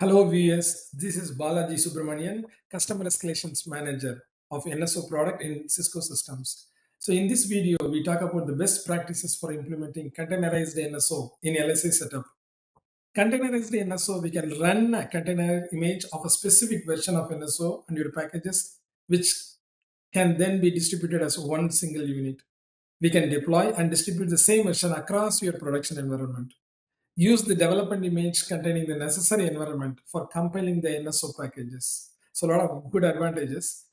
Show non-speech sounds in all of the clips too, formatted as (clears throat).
Hello, VS. This is Balaji Subramanian, Customer Escalations Manager of NSO product in Cisco Systems. So in this video, we talk about the best practices for implementing containerized NSO in LSA setup. Containerized NSO, we can run a container image of a specific version of NSO and your packages, which can then be distributed as one single unit. We can deploy and distribute the same version across your production environment. Use the development image containing the necessary environment for compiling the NSO packages. So a lot of good advantages.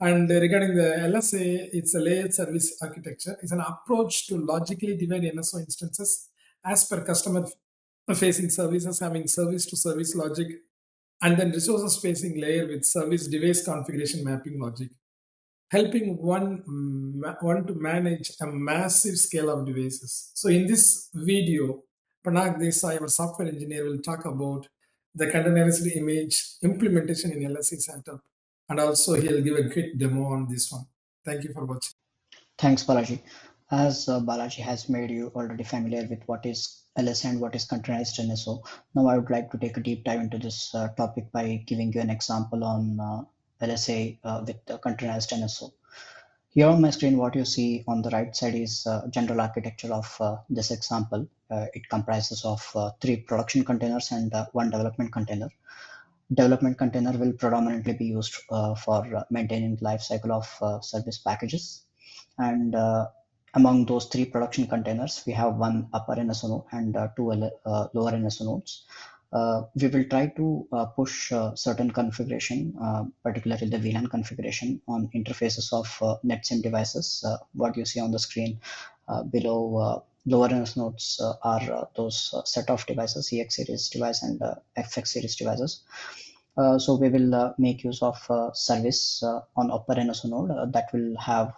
And regarding the LSA, it's a layered service architecture. It's an approach to logically divide NSO instances as per customer facing services having service to service logic and then resources facing layer with service device configuration mapping logic helping one mm, one to manage a massive scale of devices so in this video Panag Desai, our software engineer, will talk about the containerized image implementation in LSA setup. And also he'll give a quick demo on this one. Thank you for watching. Thanks, Balaji. As uh, Balaji has made you already familiar with what is LSA and what is containerized NSO, now I would like to take a deep dive into this uh, topic by giving you an example on uh, LSA uh, with the containerized NSO. Here on my screen, what you see on the right side is uh, general architecture of uh, this example. Uh, it comprises of uh, three production containers and uh, one development container. Development container will predominantly be used uh, for maintaining the life cycle of service packages. And among those three production containers, we have one upper NSO node and two lower NSO nodes Uh, we will try to uh, push uh, certain configuration, uh, particularly the VLAN configuration on interfaces of uh, NetSIM devices. what you see on the screen below lower NS nodes are those set of devices, EX series device and FX series devices. Uh, so we will uh, make use of uh, service on upper NSO node that will have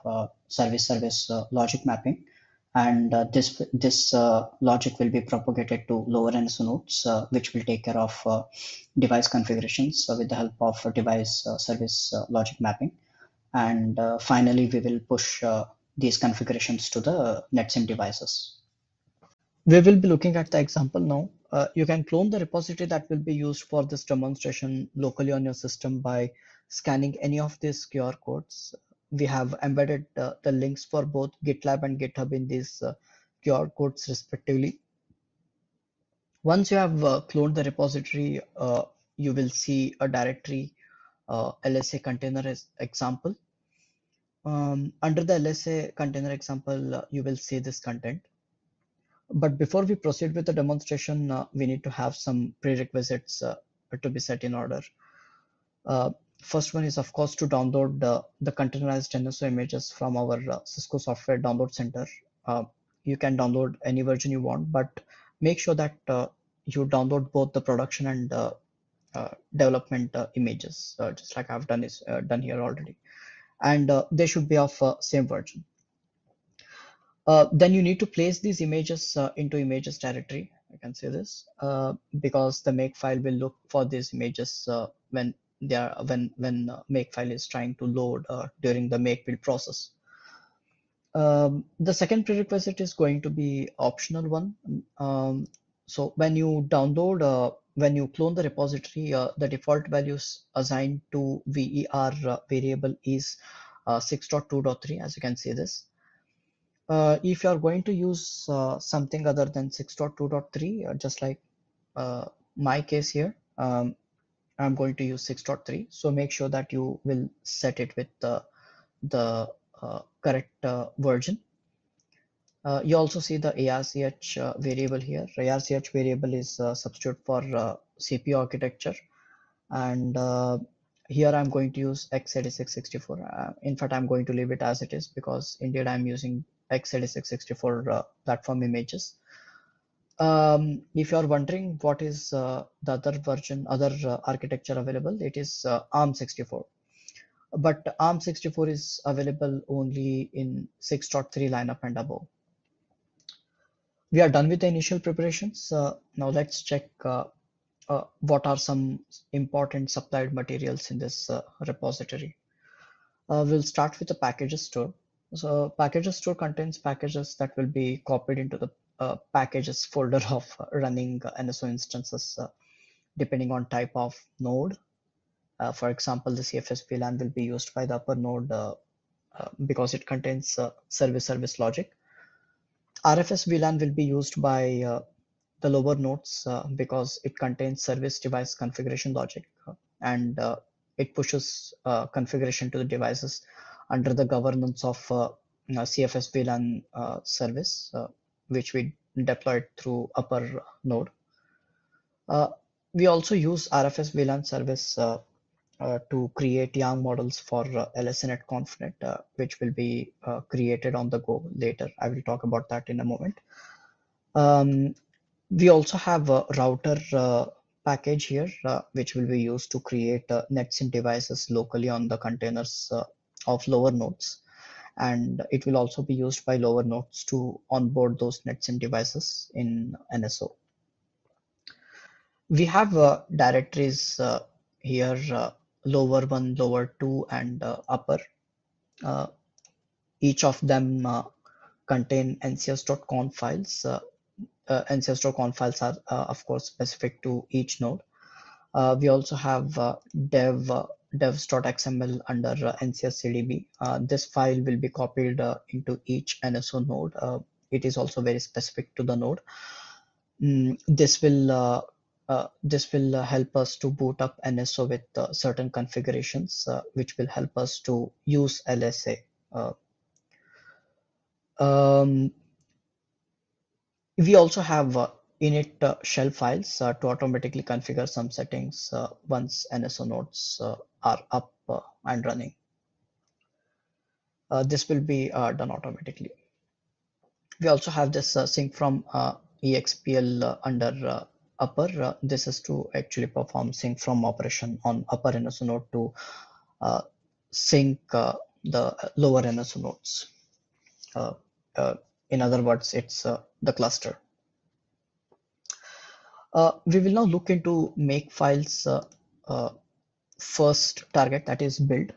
service service logic mapping and uh, this this uh, logic will be propagated to lower NSO nodes, uh, which will take care of uh, device configurations uh, with the help of device uh, service logic mapping. And finally, we will push these configurations to the NetSIM devices. We will be looking at the example now. you can clone the repository that will be used for this demonstration locally on your system by scanning any of these QR codes we have embedded uh, the links for both GitLab and GitHub in these uh, QR codes respectively. Once you have uh, cloned the repository, uh, you will see a directory uh, LSA container as example. Um, under the LSA container example, uh, you will see this content. But before we proceed with the demonstration, we need to have some prerequisites to be set in order. First one is of course to download uh, the containerized NSO images from our uh, Cisco software download center. Uh, you can download any version you want, but make sure that uh, you download both the production and uh, uh, development images, just like I've done is done here already. And they should be of same version. then you need to place these images into images directory. I can say this because the make file will look for these images when they are when when uh, makefile is trying to load uh, during the make build process. Um, the second prerequisite is going to be optional one. Um, so when you download, uh, when you clone the repository, uh, the default values assigned to VER uh, variable is uh, 6.2.3, as you can see this. if you are going to use something other than 6.2.3, just like my case here, um, I'm going to use 6.3. So make sure that you will set it with the, the uh, correct uh, version. Uh, you also see the ARCH uh, variable here. ARCH variable is a substitute for uh, CPU architecture. And uh, here I'm going to use x86-64. in fact, I'm going to leave it as it is because indeed I'm using x86-64 platform images. Um, if you are wondering what is uh, the other version, other uh, architecture available, it is uh, ARM64. But ARM64 is available only in 6.3 lineup and above. We are done with the initial preparations. Uh, now let's check uh, uh, what are some important supplied materials in this repository. we'll start with the packages store. So packages store contains packages that will be copied into the Uh, packages folder of uh, running uh, NSO instances uh, depending on type of node. Uh, for example, the CFS VLAN will be used by the upper node uh, uh, because it contains service service logic. RFS VLAN will be used by the lower nodes because it contains service device configuration logic and it pushes configuration to the devices under the governance of CFS VLAN service, which we deployed through upper node. Uh, we also use RFS VLAN service uh, uh, to create YANG models for uh, LSNet ConfNet, uh, which will be uh, created on the go later. I will talk about that in a moment. Um, we also have a router uh, package here, which will be used to create NetSIM devices locally on the containers of lower nodes. And it will also be used by lower nodes to onboard those NetSIM devices in NSO we have uh, directories uh, here uh, lower one lower two and uh, upper. Uh, each of them uh, contain ncs.conf files. Ncs.conf files are of course specific to each node. We also have dev devs.xml under ncs this file will be copied into each nso node it is also very specific to the node mm, this will uh, this will uh, help us to boot up NSO with uh, certain configurations, uh, which will help us to use LSA. Uh, um, we also have uh, init shell files to automatically configure some settings once NSO nodes are up and running. this will be done automatically. We also have this sync from EXPL under upper uh, this is to actually perform sync from operation on upper NSO node to uh, sync uh, the lower NSO nodes. Uh, uh, in other words, it's uh, the cluster. we will now look into make files first target that is build.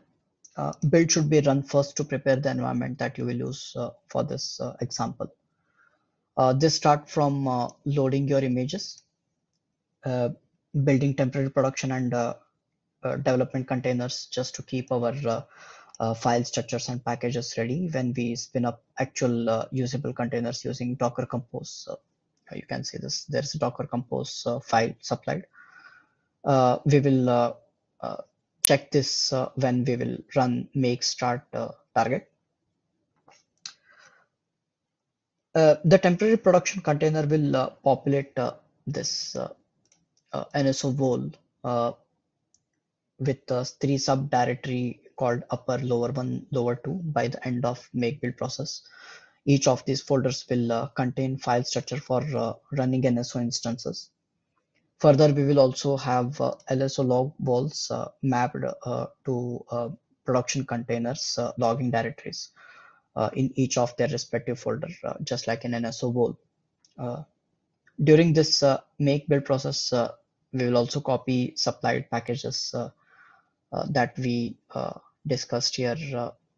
Uh, build should be run first to prepare the environment that you will use uh, for this uh, example. this start from loading your images uh, building temporary production and uh, uh, development containers just to keep our file structures and packages ready when we spin up actual usable containers using Docker Compose. you can see this. There's a Docker Compose file supplied. we will check this uh, when we will run make start uh, target. Uh, the temporary production container will populate this uh, NSO uh, with a three sub directory called upper lower one lower two by the end of make build process each of these folders will uh, contain file structure for uh, running NSO instances. Further, we will also have uh, LSO log vols uh, mapped uh, to uh, production containers uh, logging directories in each of their respective folder, just like an NSO vol. during this make build process, we will also copy supplied packages uh, uh, that we uh, discussed here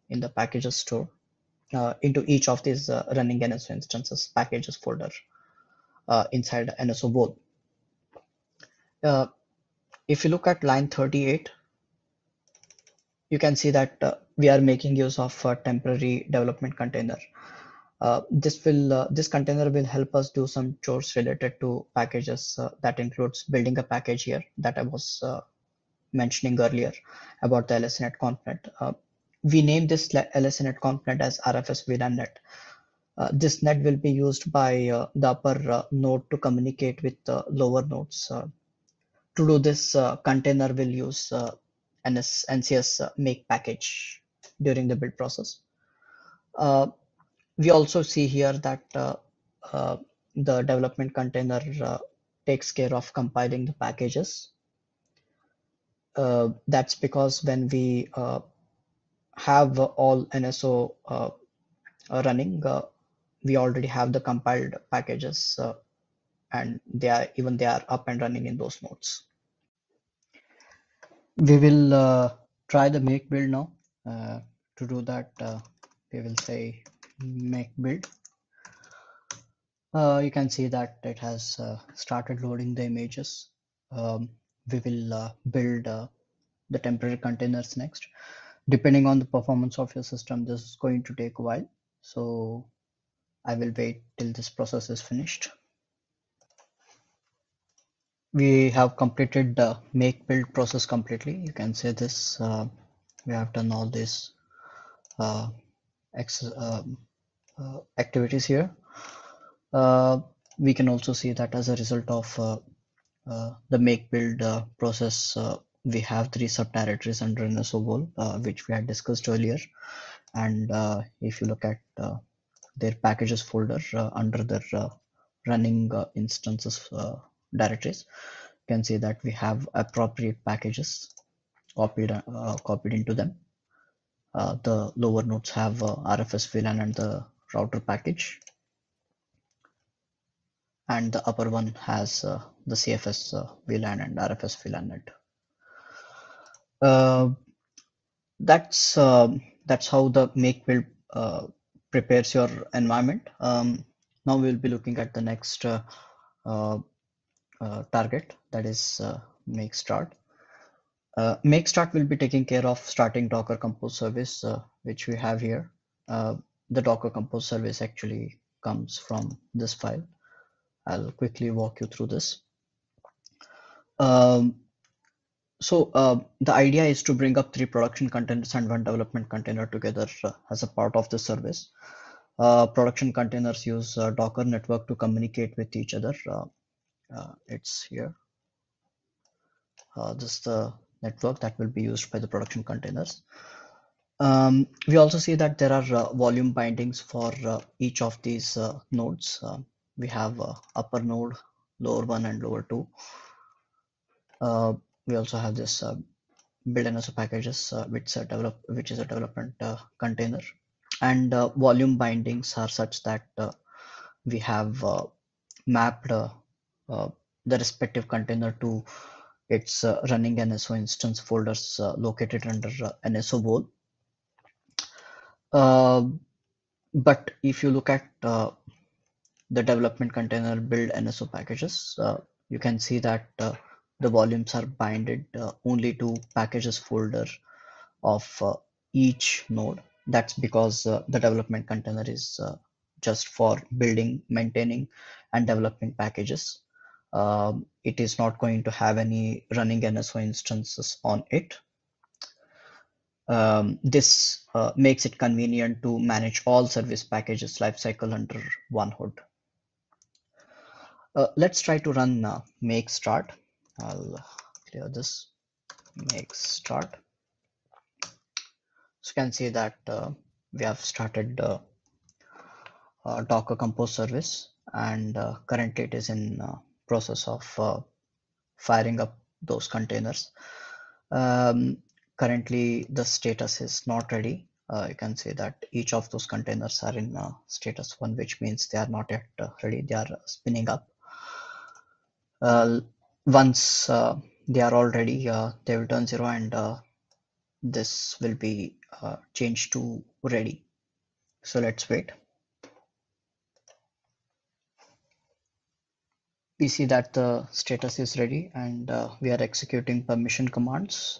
in the packages store into each of these running NSO instances packages folder inside NSO vol. if you look at line 38, you can see that uh, we are making use of a temporary development container. Uh, this will uh, this container will help us do some chores related to packages uh, that includes building a package here that I was uh, mentioning earlier about the LSNet component. Uh, we name this LSNet component as RFS VLAN NED. this net will be used by the upper node to communicate with the lower nodes. To do this, container will use NS, NCS make package during the build process. Uh, we also see here that uh, uh, the development container uh, takes care of compiling the packages. Uh, that's because when we uh, have all NSO uh, running, we already have the compiled packages and they are even they are up and running in those nodes. We will try the make build now. to do that, we will say make build uh, you can see that it has uh, started loading the images um, we will uh, build uh, the temporary containers next. Depending on the performance of your system, this is going to take a while. So I will wait till this process is finished. We have completed the make build process completely. You can say this. Uh, we have done all these uh, um, uh, activities here. Uh, we can also see that as a result of uh, uh, the make build process, we have three subdirectories under NSO uh, which we had discussed earlier. And if you look at their packages folder under their running instances directories, you can see that we have appropriate packages copied uh, copied into them. Uh, the lower nodes have uh, RFS VLAN and the router package and the upper one has uh, the CFS uh, VLAN and RFS VLAN NED. Uh, that's um, that's how the make build uh, prepares your environment. Um, now we'll be looking at the next uh, uh, target that is make start. make start will be taking care of starting Docker Compose service, which we have here. the Docker Compose service actually comes from this file I'll quickly walk you through this. Um, so uh, the idea is to bring up three production containers and one development container together uh, as a part of the service. Uh, production containers use uh, Docker network to communicate with each other. Uh, uh, it's here. this is the network that will be used by the production containers. Um, we also see that there are volume bindings for each of these nodes. Um, we have uh, upper node, lower one and lower two. Uh, we also have this uh, build NSO packages, uh, which, a develop, which is a development uh, container. And uh, volume bindings are such that we have mapped the respective container to its running NSO instance folders located under NSO Vol. but if you look at the development container build NSO packages, uh, you can see that uh, the volumes are binded uh, only to packages folder of uh, each node. That's because uh, the development container is uh, just for building, maintaining, and developing packages. Um, it is not going to have any running NSO instances on it. Um, this makes it convenient to manage all service packages lifecycle under one hood. Uh, let's try to run uh, make start. I'll clear this make start. So you can see that uh, we have started uh, Docker Compose service and uh, currently it is in uh, process of firing up those containers. Um, currently the status is not ready uh, you can see that each of those containers are in uh, status one, which means they are not yet uh, ready. They are spinning up. Uh, once uh, they are all ready, uh, they will turn zero and this will be changed to ready. So let's wait. We see that the status is ready and we are executing permission commands.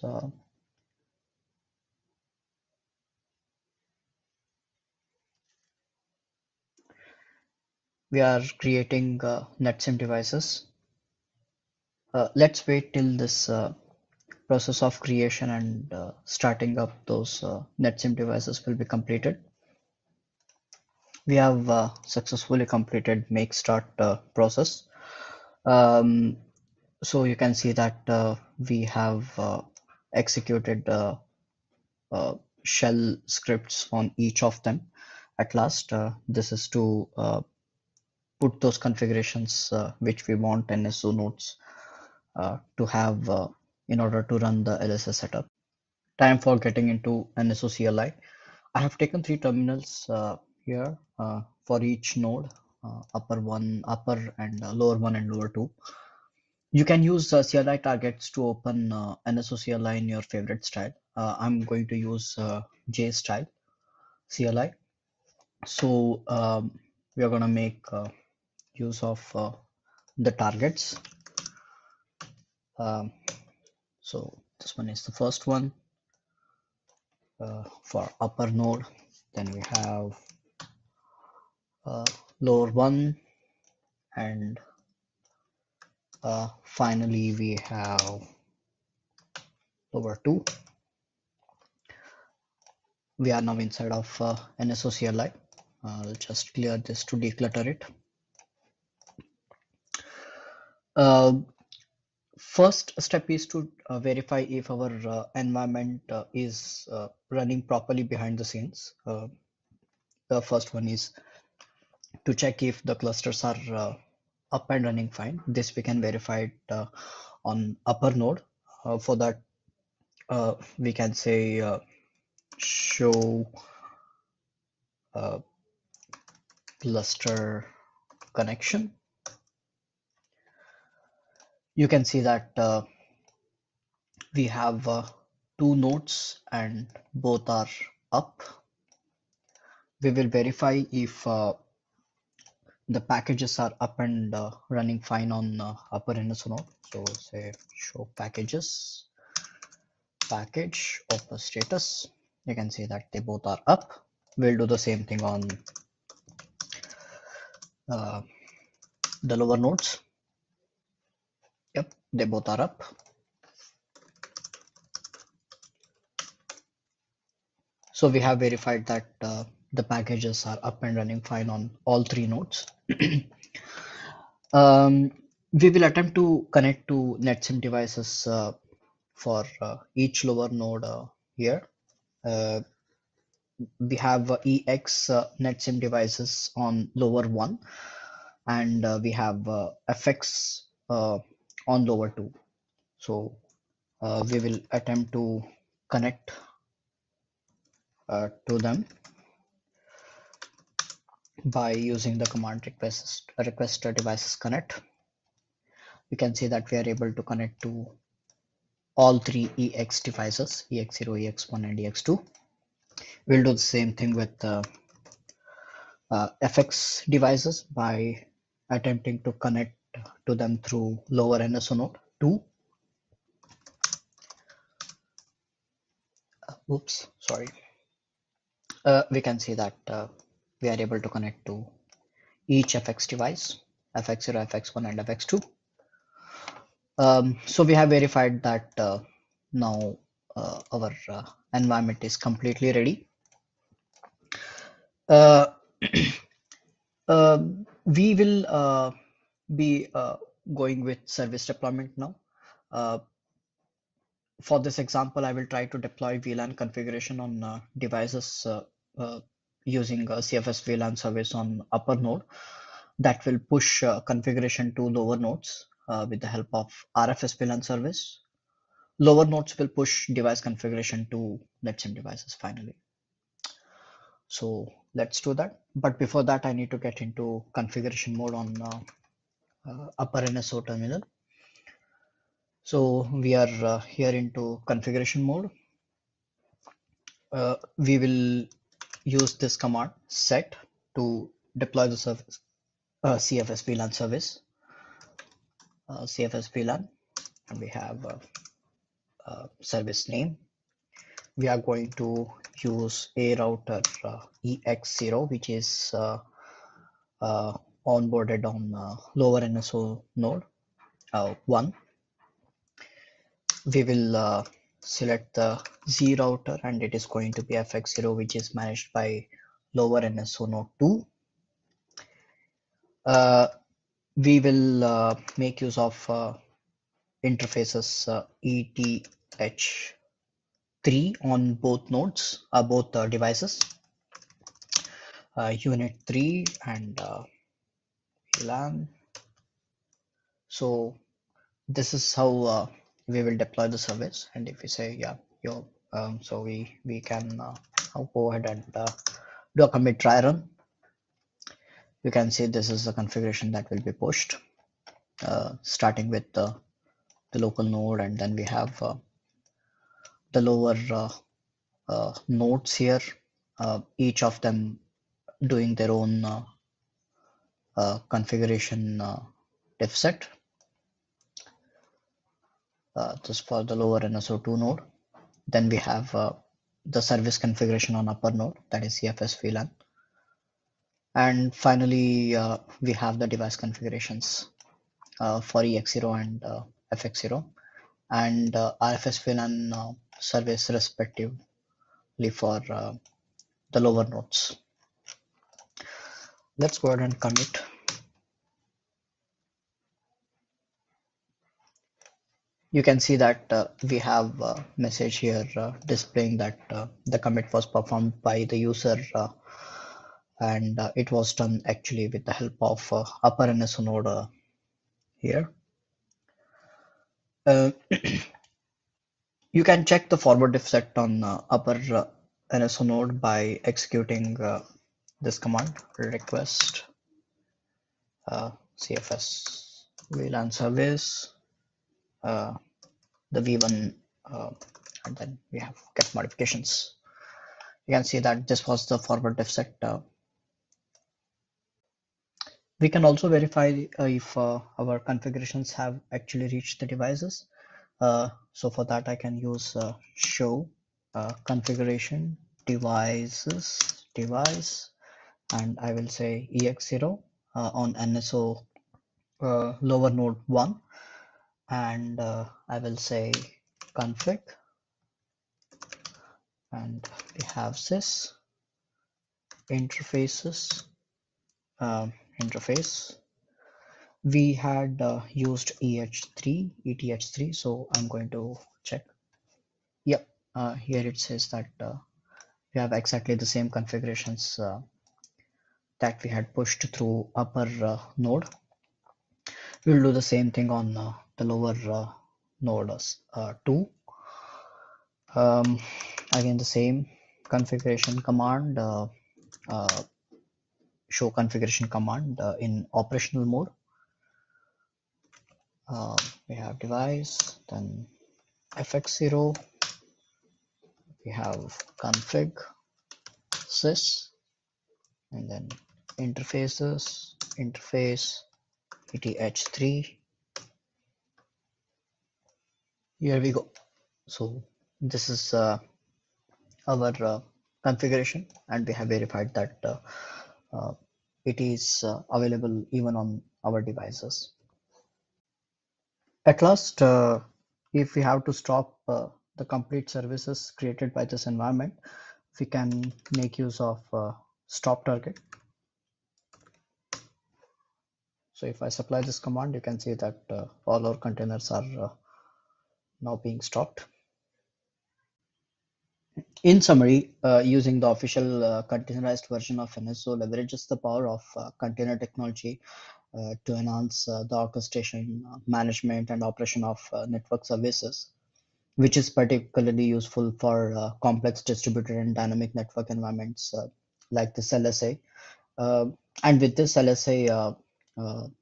we are creating uh, NetSIM devices uh, let's wait till this uh, process of creation and uh, starting up those uh, NetSIM devices will be completed. We have uh, successfully completed make start uh, process. Um, so you can see that we have executed shell scripts on each of them. At last, this is to put those configurations which we want NSO nodes uh, to have uh, in order to run the LSA setup. Time for getting into NSO CLI. I have taken three terminals uh, here for each node, upper one, upper and lower one and lower two. You can use CLI targets to open CLI in your favorite style. I'm going to use J style CLI. So um, we are going to make use of the targets um, So this one is the first one uh, for upper node. Then we have uh, lower one and uh, finally we have lower two. We are now inside of uh. I'll just clear this to declutter it. Uh, first step is to uh, verify if our uh, environment uh, is uh, running properly behind the scenes. Uh, the first one is to check if the clusters are uh, up and running fine. This we can verify it uh, on upper node. Uh, for that, we can say show uh, cluster connection. You can see that uh, we have uh, two nodes and both are up. We will verify if the packages are up and uh, running fine on uh, upper NSO node. So say show packages, package, of the status. You can see that they both are up. We'll do the same thing on uh, the lower nodes. Yep, they both are up. So we have verified that uh, the packages are up and running fine on all three nodes. (clears throat) um, we will attempt to connect to NetSIM devices uh, for uh, each lower node uh, here. We have EX NetSIM devices on lower one, and we have FX on lower two. So uh, we will attempt to connect uh, to them by using the command request request devices connect. We can see that we are able to connect to all three EX devices, EX0, EX1, and EX2. We'll do the same thing with uh, uh, FX devices by attempting to connect to them through lower NSO node 2. Oops, sorry. Uh, we can see that uh, we are able to connect to each FX device, FX0, FX1, and FX2. Um, so we have verified that uh, now uh, our uh, environment is completely ready. Uh, (clears throat) um, we will uh, be uh, going with service deployment now. For this example, I will try to deploy VLAN configuration on devices using a CFS VLAN service on upper node that will push uh, configuration to lower nodes uh, with the help of RFS VLAN service. Lower nodes will push device configuration to NetSIM devices finally. So let's do that. But before that, I need to get into configuration mode on uh, uh, upper NSO terminal. So we are uh, here into configuration mode. Uh, we will use this command set to deploy the service uh, CFS VLAN service. Uh, CFS VLAN, and we have uh, uh, service name. We are going to use a router uh, EX0, which is uh, uh, onboarded on uh, lower NSO node uh, 1. We will select the Z router and it is going to be FX0, which is managed by lower NSO node 2. Uh, we will uh, make use of uh, interfaces uh, ETH3 on both nodes, uh, both uh, devices, unit 3 and LAN. So this is how we will deploy the service. And if we say, yeah, um, so we, we can uh, go ahead and uh, do a commit dry run. You can see this is the configuration that will be pushed, uh, starting with the, the local node, and then we have uh, the lower uh, uh, nodes here, each of them doing their own configuration diff set. Uh, just for the lower NSO2 node. Then we have uh, the service configuration on upper node, that is CFS VLAN. And finally, uh, we have the device configurations uh, for EX0 and uh, FX0 and uh, RFS VLAN service respectively for the lower nodes. Let's go ahead and commit. You can see that uh, we have a message here uh, displaying that uh, the commit was performed by the user uh, and uh, it was done actually with the help of uh, upper NSO node here. (clears throat) You can check the forward diff set on upper NSO node by executing this command request CFS VLAN service, uh, the V1, uh, and then we have get modifications. You can see that this was the forward diff set. Uh, we can also verify uh, if uh, our configurations have actually reached the devices. So for that, I can use show configuration devices device, and I will say ex0 uh, on NSO lower node one, and uh, I will say config, and we have this interfaces um, interface we had uh, used EH3, ETH3, so I'm going to check. Yep, uh, here it says that uh, we have exactly the same configurations uh, that we had pushed through upper uh, node. We'll do the same thing on uh, the lower uh, node uh, 2. Um, again, the same configuration command, uh, uh, show configuration command uh, in operational mode. Uh, we have device, then fx0, we have config, sys, and then interfaces, interface, ETH3. Here we go. So this is uh, our uh, configuration and we have verified that uh, uh, it is uh, available even on our devices. At last, uh, if we have to stop the complete services created by this environment, we can make use of stop target. So if I supply this command, you can see that uh, all our containers are uh, now being stopped. In summary, uh, using the official uh, containerized version of NSO leverages the power of uh, container technology uh, to enhance uh, the orchestration, uh, management, and operation of network services, which is particularly useful for complex distributed and dynamic network environments like this LSA. And with this LSA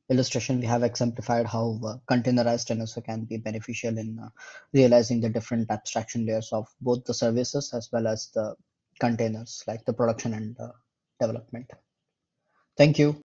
illustration, we have exemplified how uh, containerized NSO can be beneficial in uh, realizing the different abstraction layers of both the services as well as the containers, like the production and uh, development. Thank you.